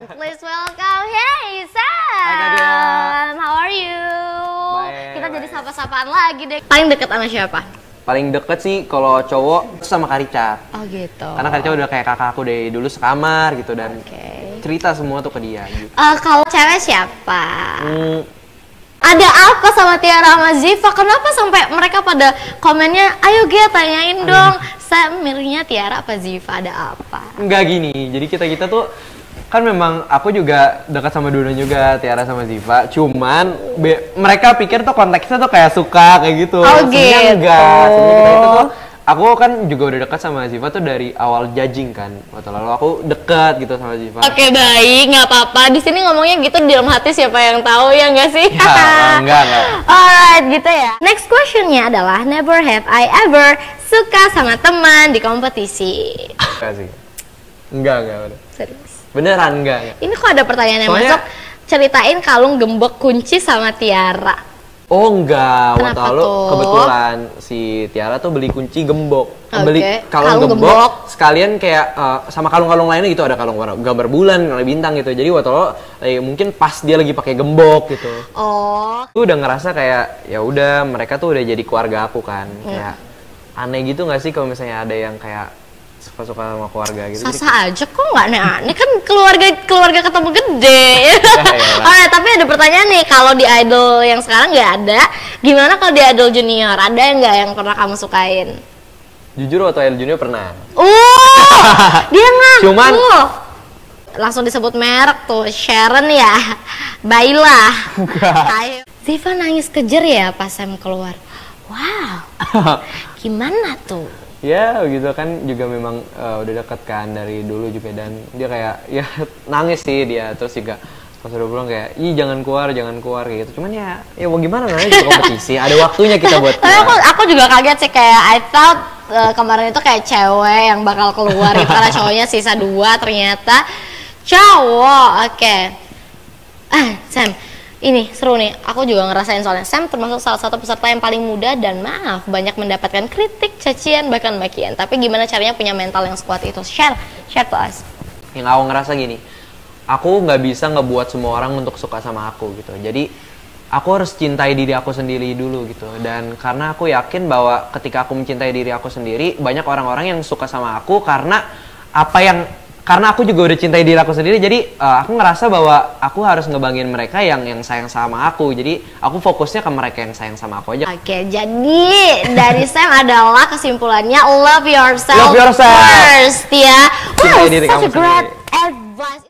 Please welcome, hey Sam. How are you? Baik, Kita jadi baik. sapa-sapaan lagi deh. Paling deket sama siapa? Paling deket sih kalau cowok sama Karica. Oh gitu. Karena Karica udah kayak kakak aku dari dulu sekamar gitu dan Oke. cerita semua tuh ke dia gitu. Eh, kalau cewek siapa? Hmm, Ada apa sama Tiara sama Ziva? Kenapa sampai mereka pada komennya, ayo Gia tanyain dong, Sam milihnya Tiara apa Ziva? Ada apa? enggak gini. Jadi kita kita tuh kan memang aku juga dekat sama Duna juga Tiara sama Ziva. Cuman be- mereka pikir tuh konteksnya tuh kayak suka kayak gitu. Oh, Sebenarnya gitu. enggak. Sebenarnya kita itu tuh aku kan juga udah dekat sama Ziva tuh dari awal judging kan. Waktu lalu aku dekat gitu sama Ziva. Oke baik, nggak apa-apa. Di sini ngomongnya gitu di dalam hati siapa yang tahu ya nggak sih? Ya, enggak, enggak. Alright, gitu ya. Next questionnya adalah never have I ever suka sama teman di kompetisi. Enggak sih. Enggak, enggak. bener. Serius. Beneran enggak, enggak. Ini kok ada pertanyaan yang Soalnya- masuk? Ceritain kalung gembok kunci sama Tiara. Oh enggak, waktu lalu tuh? kebetulan si Tiara tuh beli kunci gembok, Oke, beli kalung, kalung gembok, gembok. sekalian kayak eh, sama kalung-kalung lainnya gitu ada kalung warna gambar bulan, gambar bintang gitu. Jadi waktu lalu eh, mungkin pas dia lagi pakai gembok gitu, Oh, aku udah ngerasa kayak ya udah mereka tuh udah jadi keluarga aku kan, Hmm. kayak aneh gitu nggak sih kalau misalnya ada yang kayak suka-suka sama keluarga gitu. Jadi sasa aja kok nggak aneh-aneh kan keluarga keluarga ketemu gede. ya. Alright, tapi ada pertanyaan nih kalau di idol yang sekarang nggak ada, gimana kalau di idol junior? Ada nggak yang pernah kamu sukain? jujur waktu El Junior pernah. Uh, dia ngaku. Cuman- langsung disebut merek tuh Sharon ya, Baila. Ziva nangis kejer ya pas Sam keluar. Wow, gimana tuh? Ya gitu kan juga memang eh, udah deket kan dari dulu juga dan dia kayak ya nangis sih dia terus juga pas udah pulang kayak ih jangan keluar jangan keluar gitu cuman ya ya mau gimana namanya juga kompetisi ada waktunya kita buat Tapi aku aku juga kaget sih kayak I thought uh, kemarin itu kayak cewek yang bakal keluar gitu karena cowoknya sisa dua ternyata cowok. Oke. Ah, Sam. Ini seru nih, aku juga ngerasain soalnya Sam termasuk salah satu peserta yang paling muda dan maaf banyak mendapatkan kritik, cacian, bahkan makian. Tapi gimana caranya punya mental yang sekuat itu? Share, share to us. yang aku ngerasa gini aku nggak bisa ngebuat semua orang untuk suka sama aku gitu jadi aku harus cintai diri aku sendiri dulu gitu dan karena aku yakin bahwa ketika aku mencintai diri aku sendiri banyak orang-orang yang suka sama aku karena apa yang karena aku juga udah cintai diri aku sendiri jadi eh, aku ngerasa bahwa aku harus ngebangin mereka yang yang sayang sama aku jadi aku fokusnya ke mereka yang sayang sama aku aja Oke, jadi dari Sam adalah kesimpulannya love yourself, Love yourself. first ya. Cintai Wow, diri such kamu a great sendiri. advice.